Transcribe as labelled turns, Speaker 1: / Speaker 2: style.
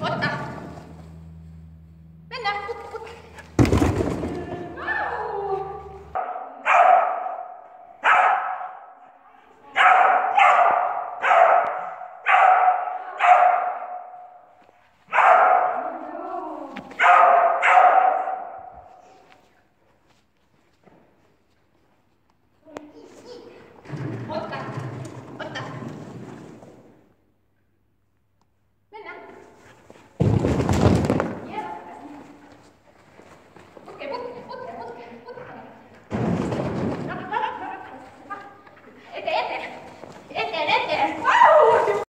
Speaker 1: Otra.